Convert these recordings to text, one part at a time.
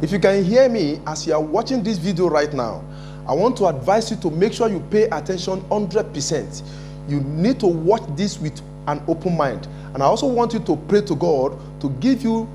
If you can hear me as you are watching this video right now, I want to advise you to make sure you pay attention 100%. You need to watch this with an open mind. And I also want you to pray to God to give you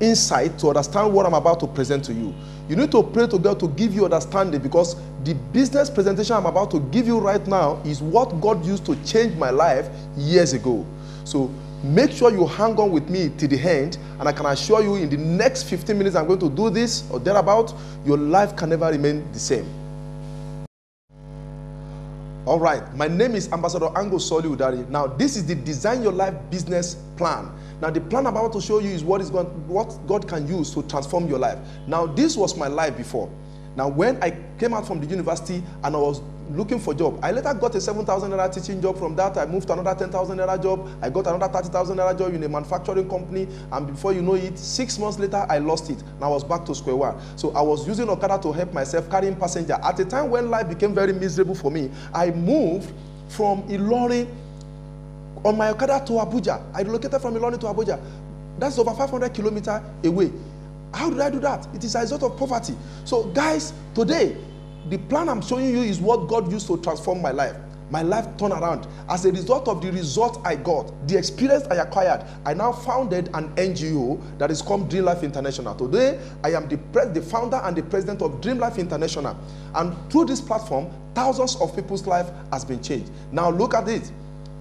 insight to understand what I'm about to present to you. You need to pray to God to give you understanding because the business presentation I'm about to give you right now is what God used to change my life years ago. So make sure you hang on with me to the end, and I can assure you in the next 15 minutes I'm going to do this or thereabout, your life can never remain the same. All right, my name is Ambassador Ango Soli Udari. Now, this is the Design Your Life business plan. Now, the plan I'm about to show you is what is going, what God can use to transform your life. Now, this was my life before. Now, when I came out from the university and I was looking for job, I later got a 7,000 naira teaching job. From that, I moved to another 10,000 naira job. I got another 30,000 naira job in a manufacturing company. And before you know it, six months later, I lost it. And I was back to square one. So I was using Okada to help myself, carrying passenger. At a time when life became very miserable for me, I moved from Ilorin on my Okada to Abuja. I relocated from Ilorin to Abuja. That's over 500 kilometers away. How did I do that? It is a result of poverty. So, guys, today, the plan I'm showing you is what God used to transform my life. My life turned around. As a result of the result I got, the experience I acquired, I now founded an NGO that is called Dream Life International. Today, I am the, the founder and the president of Dream Life International. And through this platform, thousands of people's life has been changed. Now, look at it.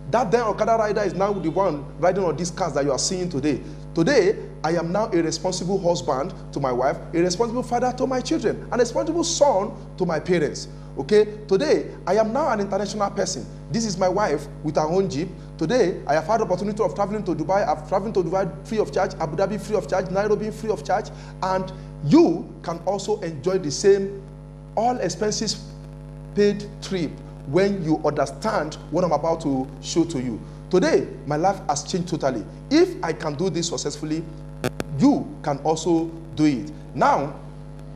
That then Okada rider is now the one riding on these cars that you are seeing today. Today, I am now a responsible husband to my wife, a responsible father to my children, a responsible son to my parents. Okay, today I am now an international person. This is my wife with her own jeep. Today I have had opportunity of traveling to Dubai. I've traveled to Dubai free of charge, Abu Dhabi free of charge, Nairobi free of charge, and you can also enjoy the same all expenses paid trip when you understand what I'm about to show to you. Today, my life has changed totally. If I can do this successfully, you can also do it. Now,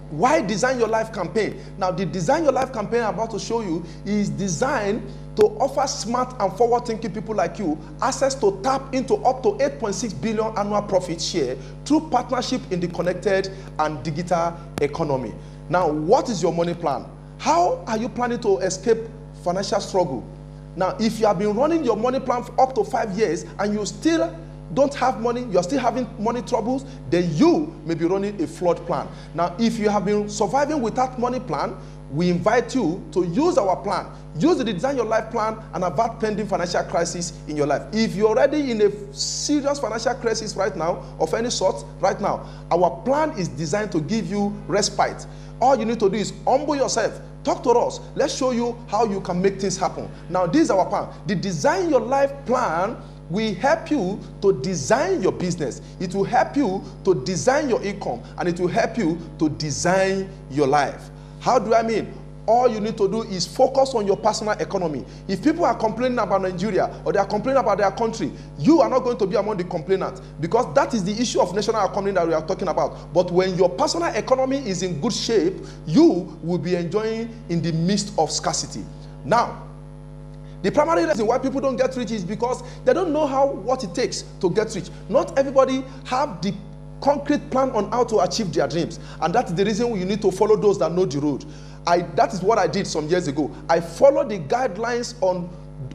why design your life campaign? Now, the design your life campaign I'm about to show you is designed to offer smart and forward thinking people like you access to tap into up to 8.6 billion annual profit share through partnership in the connected and digital economy. Now, what is your money plan? How are you planning to escape financial struggle? Now, if you have been running your money plan for up to five years and you still don't have money, you're still having money troubles, then you may be running a flawed plan. Now, if you have been surviving without money plan, we invite you to use our plan. Use the Design Your Life plan and avert pending financial crisis in your life. If you're already in a serious financial crisis right now, of any sort, right now, our plan is designed to give you respite. All you need to do is humble yourself. Talk to us. Let's show you how you can make things happen. Now, this is our plan. The Design Your Life plan will help you to design your business. It will help you to design your income and it will help you to design your life. How do I mean? All you need to do is focus on your personal economy. If people are complaining about Nigeria or they are complaining about their country, you are not going to be among the complainants because that is the issue of national economy that we are talking about. But when your personal economy is in good shape, you will be enjoying in the midst of scarcity. Now, the primary reason why people don't get rich is because they don't know how what it takes to get rich. Not everybody have the concrete plan on how to achieve their dreams, and that's the reason you need to follow those that know the road. I that is what I did some years ago. I followed the guidelines on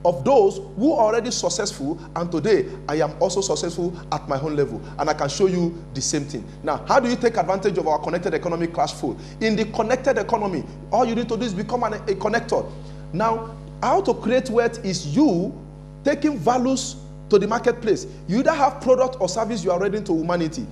of those who are already successful, and today I am also successful at my own level, and I can show you the same thing. Now, how do you take advantage of our connected economy cash flow? In the connected economy, all you need to do is become an, a connector. Now, how to create wealth is you taking values to the marketplace. You either have product or service you are ready to humanity.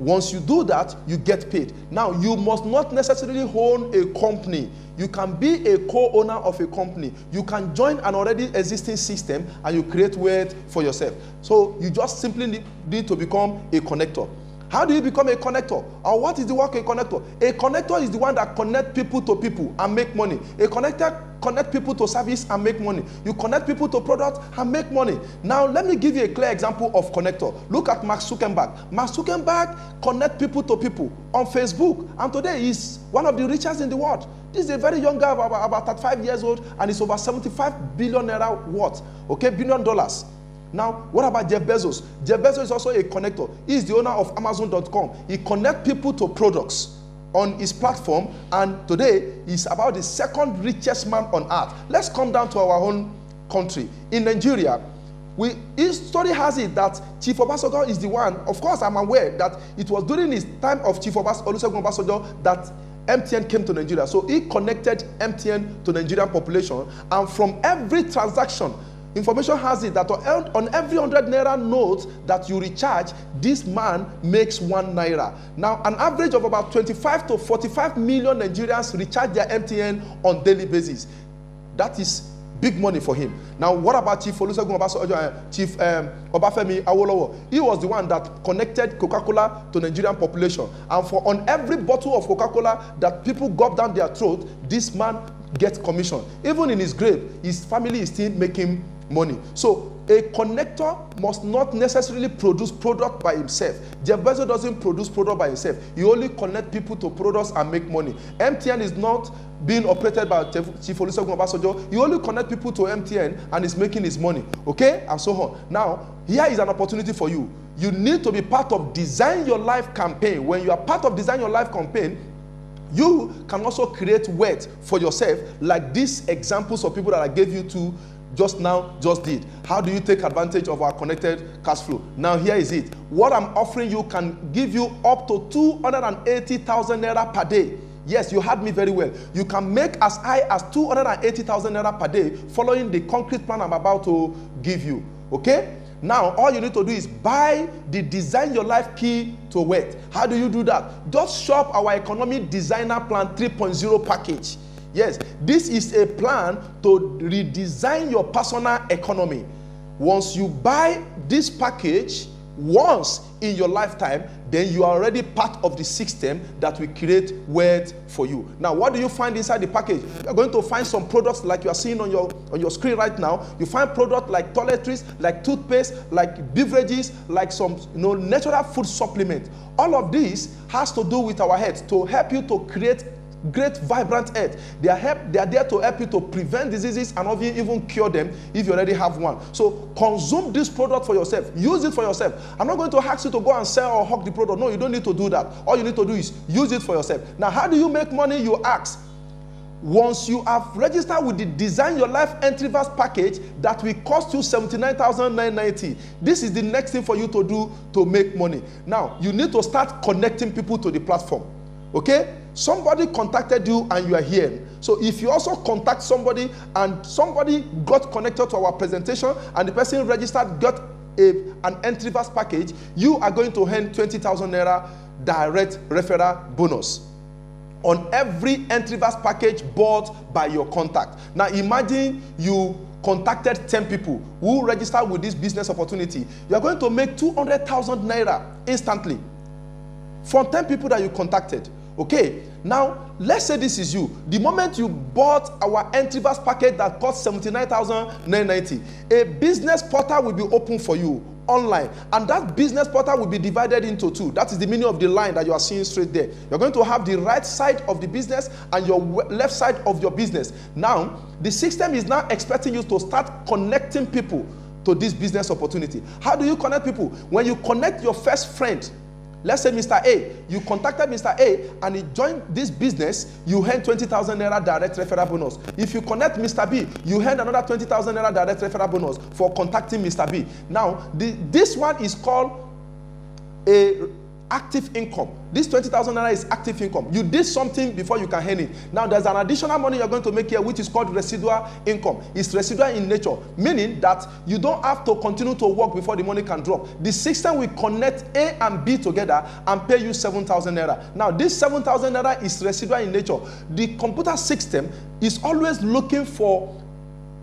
Once you do that, you get paid. Now, you must not necessarily own a company. You can be a co-owner of a company. You can join an already existing system and you create wealth for yourself. So you just simply need to become a connector. How do you become a connector? Or what is the work of a connector? A connector is the one that connect people to people and make money. A connector connect people to service and make money. You connect people to product and make money. Now, let me give you a clear example of connector. Look at Mark Zuckerberg. Mark Zuckerberg connect people to people on Facebook, and today he's one of the richest in the world. This is a very young guy, about, about 35 years old, and he's over 75 billion naira worth. Okay, billion dollars. Now, what about Jeff Bezos? Jeff Bezos is also a connector. He is the owner of Amazon.com. He connects people to products. on his platform, and today he's about the second richest man on earth. Let's come down to our own country. In Nigeria, we, his story has it that Chief Obasanjo is the one. Of course, I'm aware that it was during his time of Chief Obasanjo that MTN came to Nigeria. So he connected MTN to Nigerian population, and from every transaction, information has it that on, every 100 naira note that you recharge, this man makes one naira. Now, an average of about 25 to 45 million Nigerians recharge their MTN on daily basis. That is big money for him. Now, what about Chief Olusegun Obasanjo, uh, Chief um, Obafemi Awolowo? He was the one that connected Coca-Cola to Nigerian population. And for on every bottle of Coca-Cola that people gulp down their throat, this man gets commission. Even in his grave, his family is still making money. So a connector must not necessarily produce product by himself. Jeff Bezos doesn't produce product by himself. He only connect people to products and make money. MTN is not being operated by Chief Olusegun Obasanjo. He only connect people to MTN and is making his money. Okay, and so on. Now, here is an opportunity for you. You need to be part of Design Your Life campaign. When you are part of Design Your Life campaign, you can also create wealth for yourself, like these examples of people that I gave you to just now just did. How do you take advantage of our connected cash flow? Now, here is it. What I'm offering you can give you up to 280,000 naira per day. Yes, you heard me very well. You can make as high as 280,000 naira per day following the concrete plan I'm about to give you. Okay? Now, all you need to do is buy the Design Your Life key to wealth. How do you do that? Just shop our Economic Designer Plan 3.0 package. Yes, this is a plan to redesign your personal economy. Once you buy this package once in your lifetime, then you are already part of the system that will create wealth for you. Now, what do you find inside the package? You're going to find some products like you are seeing on your on your screen right now. You find products like toiletries, like toothpaste, like beverages, like some you know natural food supplement. All of this has to do with our health to help you to create great vibrant earth. They are help they are there to help you to prevent diseases and even cure them if you already have one. So consume this product for yourself. Use it for yourself. I'm not going to ask you to go and sell or hawk the product. No you don't need to do that. All you need to do is use it for yourself. Now how do you make money? You ask. Once you have registered with the design your life entry verse package that will cost you 79990 this is the next thing for you to do to make money. Now you need to start connecting people to the platform okay? Somebody contacted you and you are here. So if you also contact somebody and somebody got connected to our presentation and the person registered got a, an entry verse package you are going to earn 20000 naira direct referral bonus on every entry verse package bought by your contact. Now imagine you contacted 10 people who registered with this business opportunity. You are going to make 200000 naira instantly from 10 people that you contacted Okay, now let's say this is you. The moment you bought our entry verse package that cost 79,990, a business portal will be open for you online and that business portal will be divided into two. That is the meaning of the line that you are seeing straight there. You're going to have the right side of the business and your left side of your business. Now the system is now expecting you to start connecting people to this business opportunity. How do you connect people? When you connect your first friend Let's say Mr. A, you contacted Mr. A and he joined this business, you earn 20,000 naira direct referral bonus. If you connect Mr. B, you earn another 20,000 naira direct referral bonus for contacting Mr. B. Now, the, this one is called a active income. This 20,000 naira is active income. You did something before you can earn it. Now there's an additional money you're going to make here which is called residual income. It's residual in nature, meaning that you don't have to continue to work before the money can drop. The system will connect A and B together and pay you 7,000 naira. Now this 7,000 naira is residual in nature. The computer system is always looking for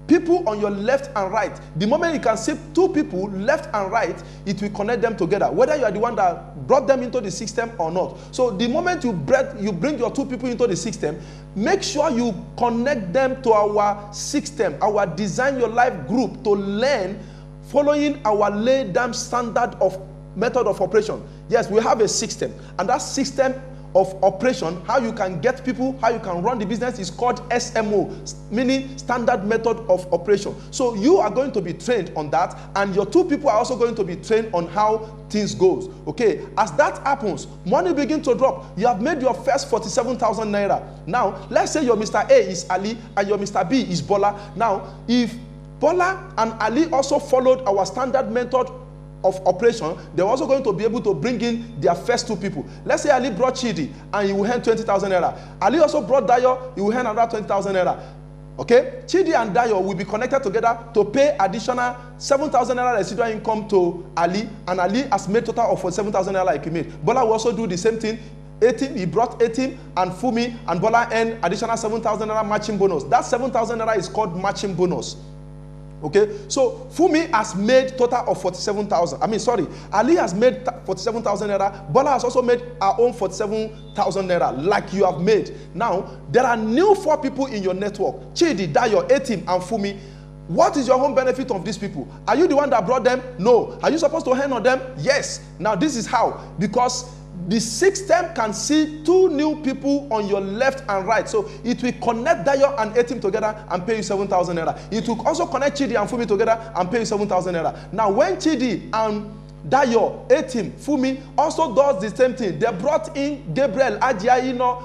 people on your left and right the moment you can see two people left and right it will connect them together whether you are the one that brought them into the system or not. So the moment you bring you bring your two people into the system make sure you connect them to our system our design your life group to learn following our laid down standard of method of operation. Yes we have a system and that system of operation, how you can get people, how you can run the business is called SMO, meaning standard method of operation. So you are going to be trained on that, and your two people are also going to be trained on how things goes. Okay, as that happens, money begin to drop. You have made your first 47,000 naira. Now, let's say your Mr. A is Ali and your Mr. B is Bola. Now, if Bola and Ali also followed our standard method of operation, they're also going to be able to bring in their first two people. Let's say Ali brought Chidi and he will earn 20,000 naira. Ali also brought Dayo, he will earn another 20,000 naira. Okay? Chidi and Dayo will be connected together to pay additional 7,000 naira residual income to Ali, and Ali has made total of 7,000 naira like he made. Bola will also do the same thing. Etim, he brought Etim, and Fumi and Bola earn additional 7,000 naira matching bonus. That 7,000 naira is called matching bonus. Okay, so Fumi has made total of 47,000. I mean, sorry, Ali has made 47,000 naira. Bola has also made our own 47,000 naira, like you have made. Now, there are new four people in your network Chidi, Dayo, Etim, and Fumi. What is your home benefit of these people? Are you the one that brought them? No. Are you supposed to hand on them? Yes. Now, this is how. Because the sixth system can see two new people on your left and right. So it will connect Dayo and Etim together and pay you 7,000 naira. It will also connect Chidi and Fumi together and pay you 7,000 naira. Now, when Chidi and Dayo, Etim, Fumi also does the same thing, they brought in Gabriel, Ajia, you know,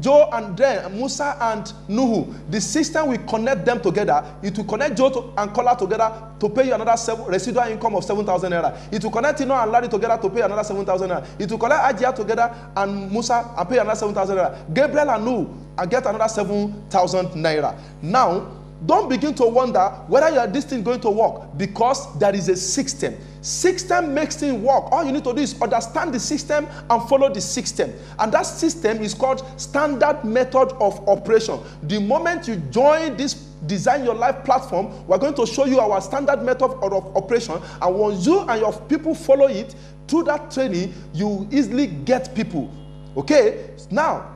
Joe and then Musa and Nuhu, the system will connect them together. It will connect Joe to, and Kola together to pay you another seven, residual income of 7,000 naira. It will connect Tino and Larry together to pay another 7,000 naira. It will connect Ajia together and Musa and pay another 7,000 naira. Gabriel and Nuhu and get another 7,000 naira. Now, don't begin to wonder whether your this thing going to work because there is a system. System makes things work. All you need to do is understand the system and follow the system. And that system is called standard method of operation. The moment you join this design your life platform we're going to show you our standard method of operation. And once you and your people follow it through that training you easily get people. Okay? Now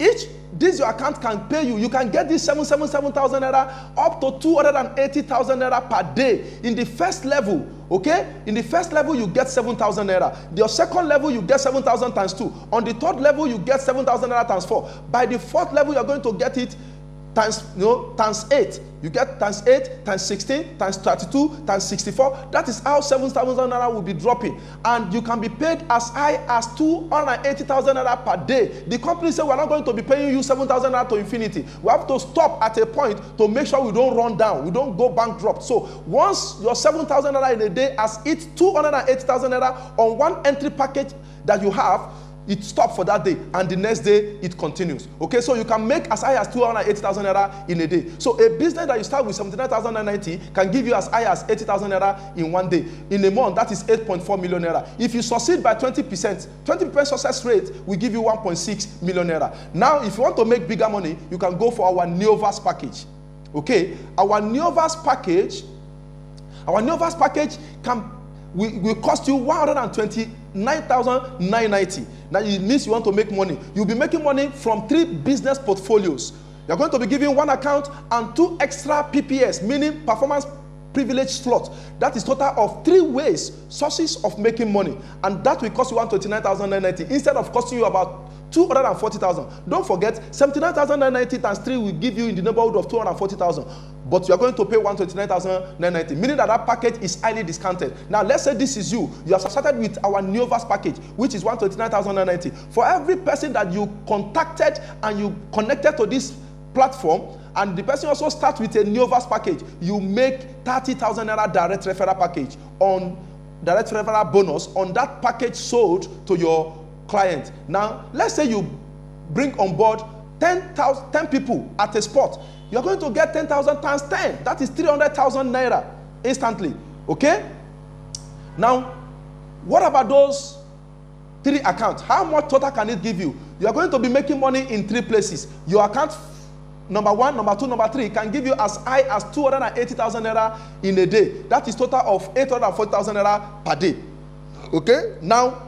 each this your account can pay you. You can get this seven seven seven thousand naira up to two hundred and eighty thousand naira per day. In the first level okay? In the first level you get seven thousand naira. Your second level you get seven thousand times two. On the third level you get seven thousand naira times four. By the fourth level you are going to get it times know times eight. You get times eight times sixteen times thirty-two times sixty-four. That is how seven thousand naira will be dropping. And you can be paid as high as two hundred and eighty thousand naira per day. The company say we are not going to be paying you seven thousand naira to infinity. We have to stop at a point to make sure we don't run down. We don't go bankrupt. So once your seven thousand naira in a day has hit two hundred and eighty thousand naira on one entry package that you have it stops for that day and the next day it continues. Okay so you can make as high as 280,000 naira in a day. So a business that you start with 79,990 can give you as high as 80,000 naira in one day. In a month that is 8.4 million naira. If you succeed by 20% 20% success rate will give you 1.6 million naira. Now if you want to make bigger money you can go for our neoverse package. Okay our neoverse package our neoverse package can will, will cost you 120 9,990. Now it means you want to make money. You'll be making money from three business portfolios. You're going to be giving one account and two extra PPS, meaning performance privilege slot. That is total of three ways, sources of making money. And that will cost you 129,990 instead of costing you about 240,000. Don't forget, 79,990 times 3 will give you in the neighborhood of 240,000. But you are going to pay 129,990, meaning that that package is highly discounted. Now, let's say this is you. You have started with our Neovas package, which is 129,990. For every person that you contacted and you connected to this platform, and the person also starts with a Neoverse package, you make 30,000 naira direct referral package on direct referral bonus on that package sold to your client. Now, let's say you bring on board 10, 10 people at a spot. You're going to get 10,000 times 10. That is 300,000 naira instantly. Okay? Now, what about those three accounts? How much total can it give you? You are going to be making money in three places. Your account number one, number two, number three can give you as high as 280,000 naira in a day. That is total of 840,000 naira per day. Okay? Now,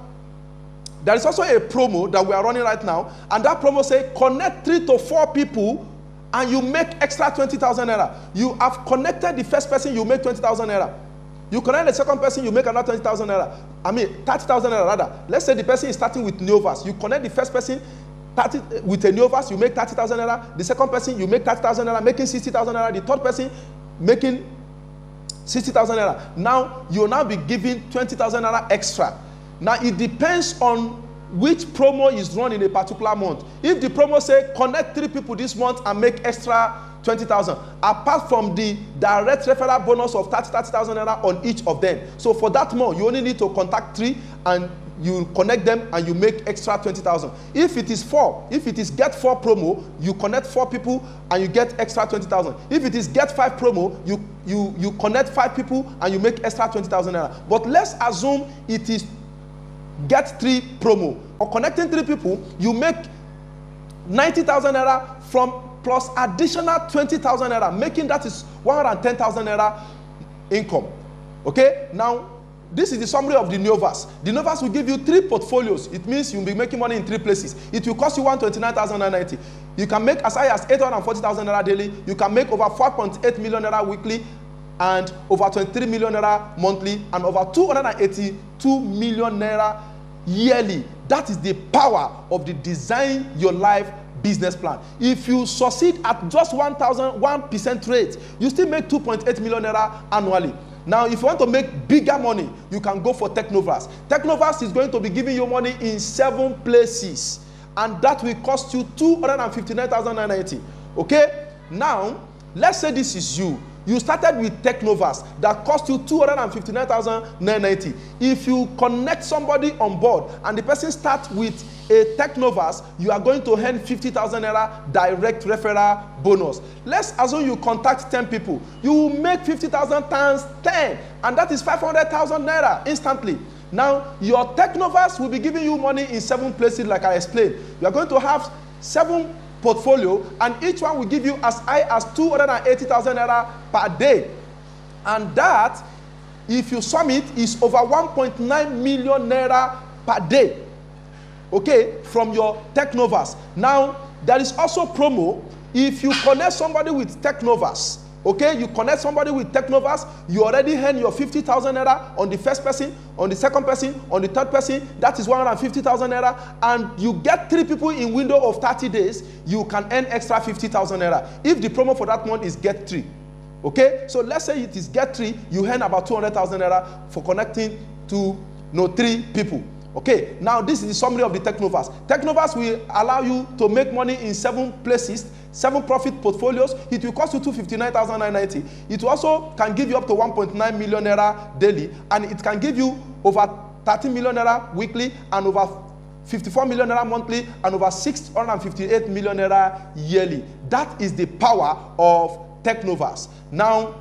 there is also a promo that we are running right now, and that promo say connect three to four people and you make extra 20,000 naira. You have connected the first person, you make 20,000 naira. You connect the second person, you make another 20,000 naira. I mean, 30,000 naira rather. Let's say the person is starting with Novas. You connect the first person 30, with a Neovas, you make 30,000 naira. The second person, you make 30,000 naira, making 60,000 naira. The third person, making 60,000 naira. Now, you'll now be giving 20,000 naira extra. Now, it depends on which promo is run in a particular month. If the promo say connect three people this month and make extra 20,000 apart from the direct referral bonus of 30 30,000 naira on each of them. So for that month, you only need to contact three and you connect them and you make extra 20,000. If it is four, if it is get four promo, you connect four people and you get extra 20,000. If it is get five promo, you, you, you connect five people and you make extra 20,000 naira. But let's assume it is get three promo or connecting three people, you make 90,000 naira from plus additional 20,000 naira, making that is 110,000 naira income. Okay, now this is the summary of the Novas. The Novas will give you three portfolios. It means you'll be making money in three places. It will cost you 129,990. You can make as high as 840,000 naira daily. You can make over 4.8 million naira weekly and over 23 million naira monthly and over 282 million naira yearly. That is the power of the design your life business plan. If you succeed at just 1,000, 1% rate, you still make 2.8 million naira annually. Now, if you want to make bigger money, you can go for Technovas. Technovas is going to be giving you money in seven places, and that will cost you 259,990. Okay? Now, let's say this is you. You started with Technovas that cost you 259,990. If you connect somebody on board and the person starts with a tech Technoverse, you are going to earn 50,000 naira direct referral bonus. Let's assume you contact 10 people. You will make 50,000 times 10, and that is 500,000 naira instantly. Now, your tech Technoverse will be giving you money in seven places, like I explained. You are going to have seven portfolio and each one will give you as high as 280,000 naira per day. And that, if you sum it, is over 1.9 million naira per day. Okay, from your Technovas. Now, there is also promo. If you connect somebody with Technovas, Okay, you connect somebody with Technovas, you already earn your 50,000 naira on the first person, on the second person, on the third person, that is 150,000 naira, and you get three people in window of 30 days, you can earn extra 50,000 naira. If the promo for that month is get three. Okay, so let's say it is get three, you earn about 200,000 naira for connecting to no three people. Okay, now this is the summary of the Technoverse. Technoverse will allow you to make money in seven places, seven profit portfolios. It will cost you 259,990. It also can give you up to 1.9 million naira daily, and it can give you over 30 million naira weekly and over 54 million naira monthly and over 658 million naira yearly. That is the power of Technoverse. Now,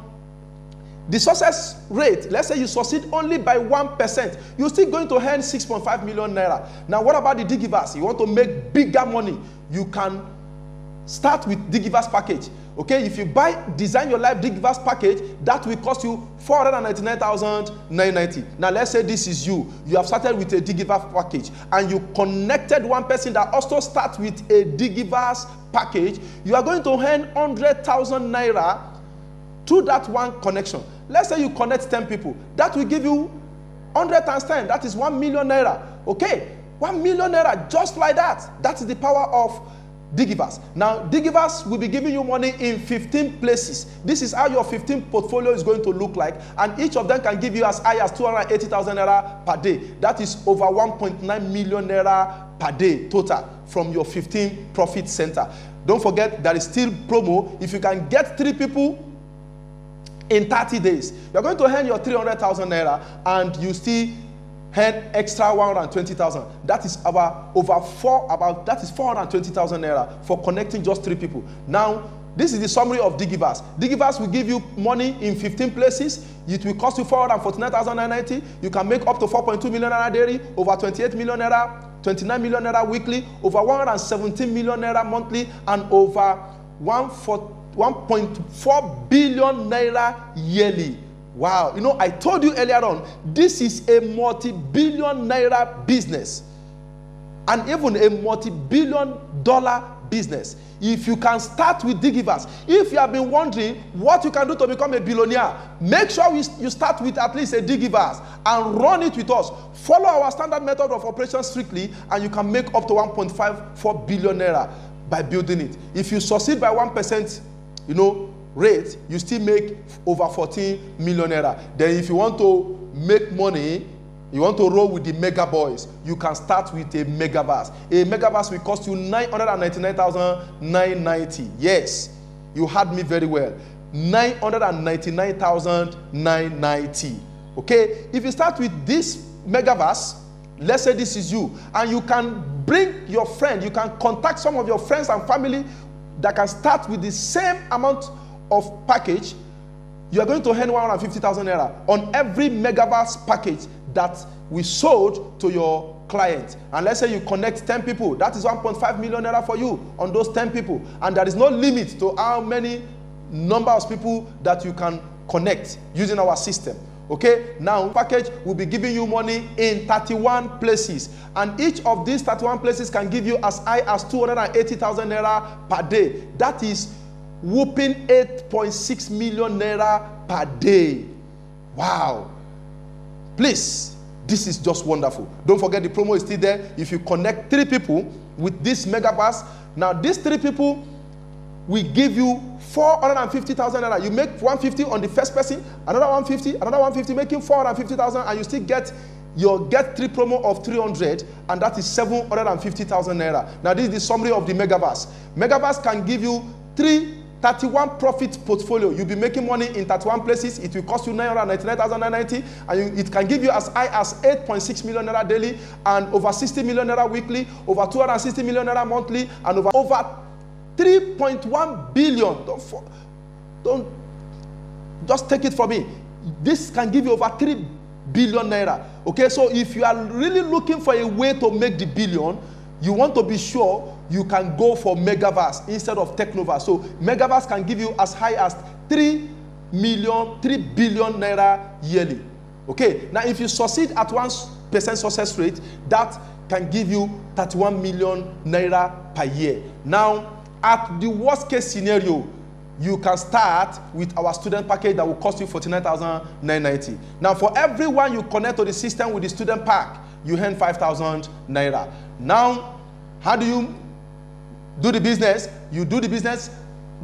the success rate, let's say you succeed only by 1%, you're still going to earn 6.5 million naira. Now, what about the Digiverse? You want to make bigger money, you can start with Digiverse package. Okay, if you buy Design Your Life Digiverse package, that will cost you 499,990. Now, let's say this is you. You have started with a Digiverse package and you connected one person that also starts with a Digiverse package. You are going to earn 100,000 naira through that one connection. Let's say you connect 10 people. That will give you 100 times 10. That is 1 million naira. Okay, 1 million naira just like that. That is the power of Digiverse. Now, Digiverse will be giving you money in 15 places. This is how your 15 portfolio is going to look like. And each of them can give you as high as 280,000 naira per day. That is over 1.9 million naira per day total from your 15 profit center. Don't forget, there is still promo. If you can get three people in 30 days. You're going to earn your 300,000 naira and you still earn extra 120,000. That is about over four, about that is 420,000 naira for connecting just three people. Now, this is the summary of Digiverse. Digiverse will give you money in 15 places. It will cost you 449,990. You can make up to 4.2 million naira daily, over 28 million naira, 29 million naira weekly, over 117 million naira monthly, and over 140 1.4 billion naira yearly. Wow. You know, I told you earlier on, this is a multi billion naira business and even a multi billion dollar business. If you can start with Digiverse, if you have been wondering what you can do to become a billionaire, make sure we, you start with at least a Digiverse and run it with us. Follow our standard method of operation strictly, and you can make up to 1.54 billion naira by building it. If you succeed by 1%, you know, rate, you still make over 14 million naira. Then if you want to make money, you want to roll with the mega boys, you can start with a megaverse. A megaverse will cost you 999,990. Yes, you heard me very well. 999,990. Okay, if you start with this megaverse, let's say this is you, and you can bring your friend, you can contact some of your friends and family that can start with the same amount of package, you are going to earn 150,000 naira on every megaverse package that we sold to your client. And let's say you connect 10 people, that is 1.5 million naira for you on those 10 people. And there is no limit to how many number of people that you can connect using our system. Okay, now package will be giving you money in 31 places, and each of these 31 places can give you as high as 280,000 naira per day. That is whooping 8.6 million naira per day. Wow. Please, this is just wonderful. Don't forget the promo is still there. If you connect three people with this megaverse, now these three people we give you 450,000 naira. You make 150 on the first person, another 150, another 150, making 450,000, and you still get your get three promo of 300, and that is 750,000 naira. Now, this is the summary of the Megaverse. Megaverse can give you three 31 profit portfolio. You'll be making money in 31 places. It will cost you 999,990 and you, it can give you as high as 8.6 million naira daily and over 60 million naira weekly, over 260 million naira monthly, and over over 3.1 billion. Don't, for, don't just take it from me. This can give you over 3 billion naira. Okay, so if you are really looking for a way to make the billion, you want to be sure you can go for megaverse instead of technoverse. So megaverse can give you as high as 3 million, 3 billion naira yearly. Okay, now if you succeed at 1% success rate, that can give you 31 million naira per year. Now, at the worst case scenario, you can start with our student package that will cost you 49,990. Now, for everyone you connect to the system with the student pack, you earn 5,000 naira. Now, how do you do the business? You do the business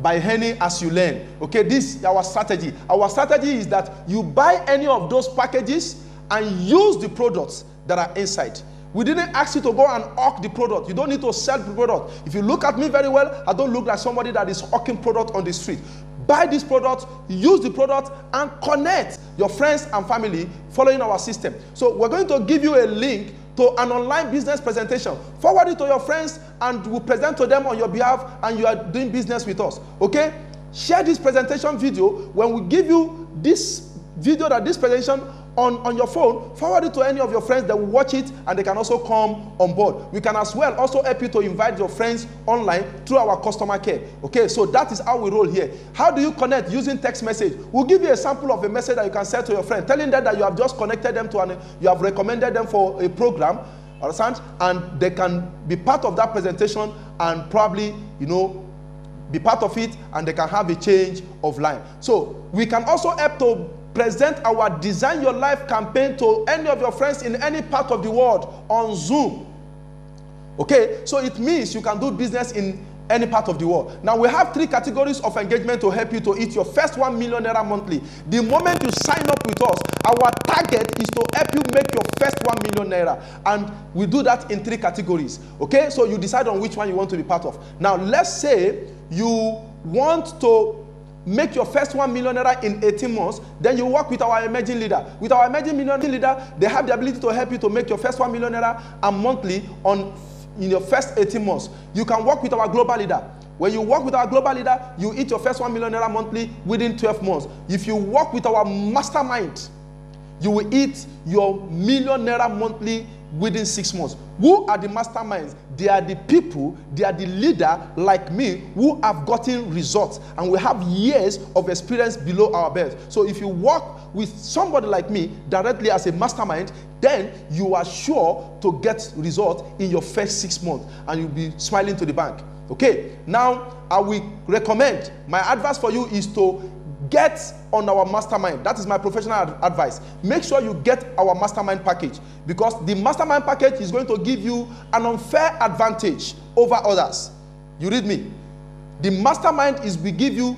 by earning as you learn. Okay, this is our strategy. Our strategy is that you buy any of those packages and use the products that are inside. We didn't ask you to go and hawk the product. You don't need to sell the product. If you look at me very well, I don't look like somebody that is hawking product on the street. Buy this product, use the product, and connect your friends and family following our system. So we're going to give you a link to an online business presentation. Forward it to your friends and we'll present to them on your behalf and you are doing business with us. Okay? Share this presentation video. When we give you this video that this presentation on, on your phone, forward it to any of your friends that will watch it and they can also come on board. We can as well also help you to invite your friends online through our customer care. Okay, so that is how we roll here. How do you connect using text message? We'll give you a sample of a message that you can send to your friend, telling them that you have just connected them to an, you have recommended them for a program, understand? And they can be part of that presentation and probably, you know, be part of it and they can have a change of life. So we can also help to present our Design Your Life campaign to any of your friends in any part of the world on Zoom. Okay, so it means you can do business in any part of the world. Now we have three categories of engagement to help you to hit your first one million naira monthly. The moment you sign up with us, our target is to help you make your first one million naira, and we do that in three categories. Okay, so you decide on which one you want to be part of. Now let's say you want to make your first one million naira in 18 months, then you work with our emerging leader. With our emerging million leader, they have the ability to help you to make your first one million naira a monthly on in your first 18 months. You can work with our global leader. When you work with our global leader, you eat your first one million naira monthly within 12 months. If you work with our mastermind, you will eat your million naira monthly within six months. Who are the masterminds? They are the people, they are the leader like me who have gotten results and we have years of experience below our belt. So if you work with somebody like me directly as a mastermind, then you are sure to get results in your first six months and you'll be smiling to the bank. Okay, now I will recommend my advice for you is to get on our mastermind. That is my professional ad- advice. Make sure you get our mastermind package because the mastermind package is going to give you an unfair advantage over others. You read me? The mastermind is we give you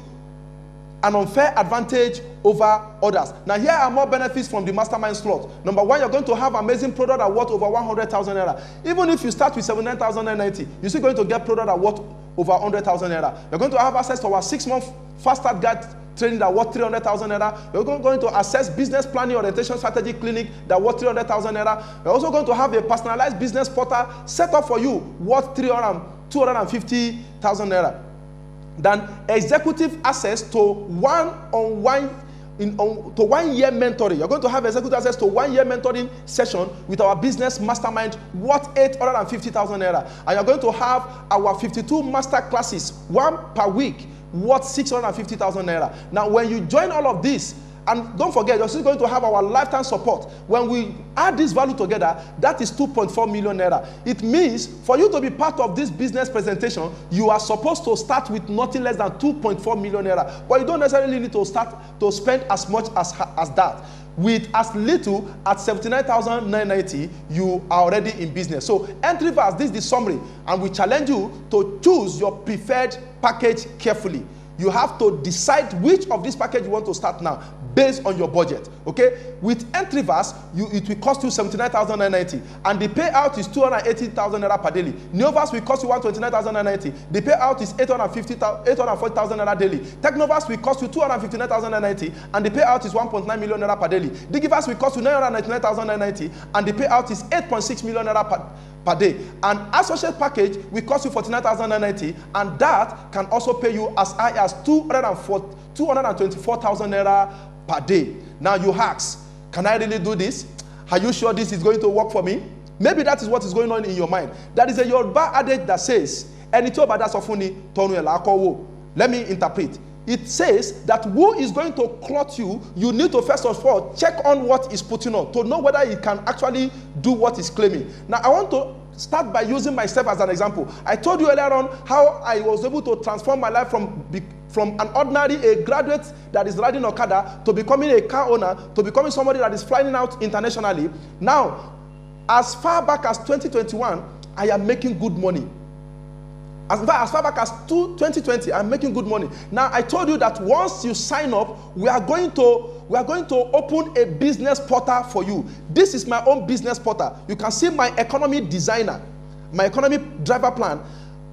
an unfair advantage over others. Now, here are more benefits from the mastermind slot. Number one, you're going to have amazing product that worth over 100,000 naira. Even if you start with 79,090, you're still going to get product that worth over 100,000 naira. You're going to have access to our six month fast start guide training that worth 300,000 naira. You're going to access business planning orientation strategy clinic that worth 300,000 naira. You're also going to have a personalized business portal set up for you worth 300, 250,000 naira. Then executive access to one-on-one in, on, to one year mentoring. You're going to have executive access to one year mentoring session with our business mastermind worth 850,000 naira. And you're going to have our 52 master classes, one per week, worth 650,000 naira. Now, when you join all of this, and don't forget, you're still going to have our lifetime support. When we add this value together, that is 2.4 million naira. It means for you to be part of this business presentation, you are supposed to start with nothing less than 2.4 million naira. But you don't necessarily need to start to spend as much as, as that. With as little as 79,990, you are already in business. So, entry verse, this is the summary, and we challenge you to choose your preferred package carefully you have to decide which of this package you want to start now based on your budget. Okay, with entry verse, you it will cost you 79,990 and the payout is 280,000 naira per daily. Neoverse will cost you 129,990. The payout is 840,000 naira daily. Technoverse will cost you 259,990 and the payout is 1.9 million naira per daily. Digiverse will cost you 999,990 and the payout is 8.6 million naira per per day. An associate package will cost you 49,990 and that can also pay you as high as 224,000 naira per day. Now you ask, can I really do this? Are you sure this is going to work for me? Maybe that is what is going on in your mind. That is a Yoruba adage that says, ẹni tí ó bá dá sọ fún. Let me interpret. It says that who is going to clothe you, you need to first of all check on what he's putting on to know whether he can actually do what he's claiming. Now, I want to start by using myself as an example. I told you earlier on how I was able to transform my life from from an ordinary a graduate that is riding Okada to becoming a car owner to becoming somebody that is flying out internationally. Now, as far back as 2021, I am making good money. As far, as far back as 2020, I'm making good money. Now, I told you that once you sign up, we are going to we are going to open a business portal for you. This is my own business portal. You can see my economy designer, my economy driver plan,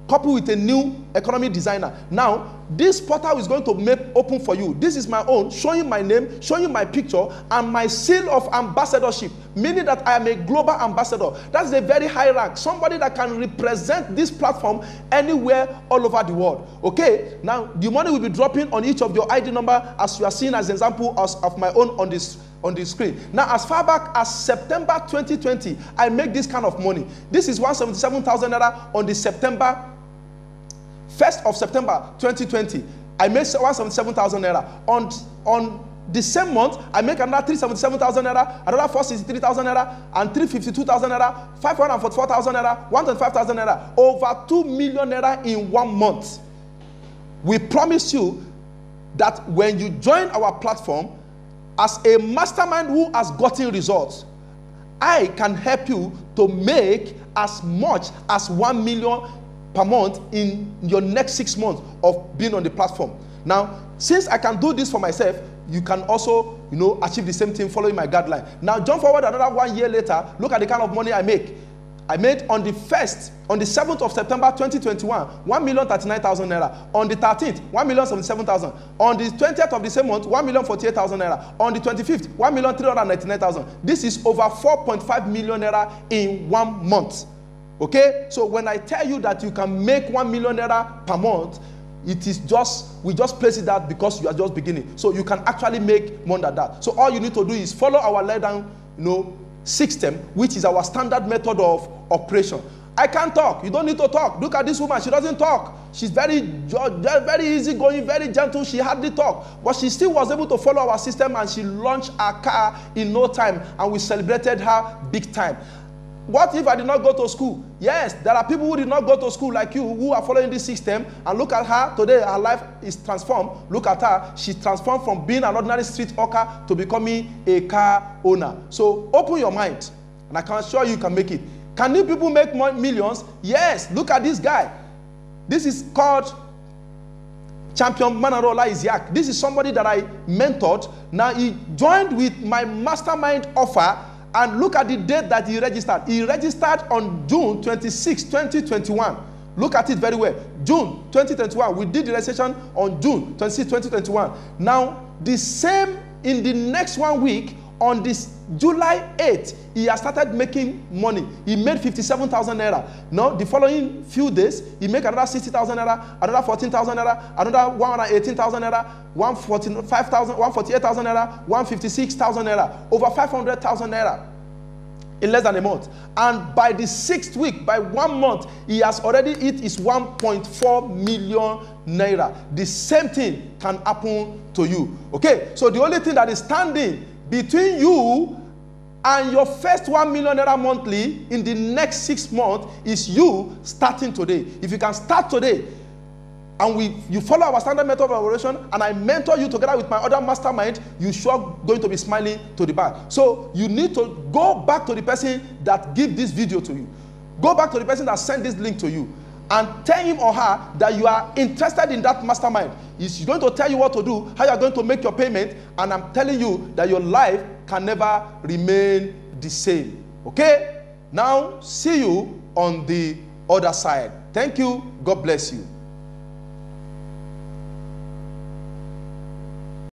coupled with a new economy designer. Now, this portal is going to make open for you. This is my own, showing my name, showing my picture, and my seal of ambassadorship, meaning that I am a global ambassador. That's a very high rank, somebody that can represent this platform anywhere all over the world. Okay, now the money will be dropping on each of your ID number as you are seeing as an example as of my own on this on the screen. Now, as far back as September 2020, I make this kind of money. This is 177,000 naira on the September 1st of September 2020, I made 177,000 naira. On, on the same month, I make another 377,000 naira, another 463,000 naira, and 352,000 naira, 544,000 naira, 125,000 naira, over 2 million naira in one month. We promise you that when you join our platform as a mastermind who has gotten results, I can help you to make as much as 1 million per month in your next six months of being on the platform. Now, since I can do this for myself, you can also, you know, achieve the same thing following my guideline. Now, jump forward another one year later, look at the kind of money I make. I made on the 1st, on the 7th of September 2021, 1,039,000 naira. On the 13th, 1,077,000. On the 20th of the same month, 1,048,000 naira. On the 25th, 1,399,000. This is over 4.5 million naira in one month. Okay? So when I tell you that you can make 1 million naira per month, it is just we just place it that because you are just beginning. So you can actually make more than that. So all you need to do is follow our lay down, you know, system, which is our standard method of operation. I can't talk. You don't need to talk. Look at this woman. She doesn't talk. She's very, very easy going, very gentle. She hardly talk, but she still was able to follow our system and she launched her car in no time, and we celebrated her big time. What if I did not go to school? Yes, there are people who did not go to school like you who are following this system. And look at her today, her life is transformed. Look at her, she transformed from being an ordinary street hawker to becoming a car owner. So open your mind, and I can assure you, you can make it. Can new people make millions? Yes, look at this guy. This is called champion Manarola Isiaq. This is somebody that I mentored. Now he joined with my mastermind offer and look at the date that he registered. He registered on June 26, 2021. Look at it very well. June 2021. We did the registration on June 26, 2021. Now, the same in the next one week, on this July 8th, he has started making money. He made 57,000 naira. Now, the following few days, he make another 60,000 naira, another 14,000 naira, another 118,000 naira, 145,000, 148,000 naira, 156,000 naira, over 500,000 naira in less than a month. And by the sixth week, by one month, he has already hit his 1.4 million naira. The same thing can happen to you. Okay, so the only thing that is standing between you and your first 1 million naira monthly in the next six months is you starting today. If you can start today, and we you follow our standard method of operation and i mentor you together with my other mastermind you sure going to be smiling to the back. So you need to go back to the person that give this video to you. Go back to the person that sent this link to you and tell him or her that you are interested in that mastermind. He's going to tell you what to do, how you are going to make your payment, and I'm telling you that your life can never remain the same. Okay? Now, see you on the other side. Thank you. God bless you.